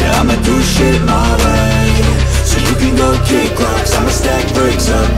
Yeah, I'ma do shit my way. So you can go kick rocks. I'ma stack bricks up,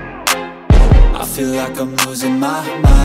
I feel like I'm losing my mind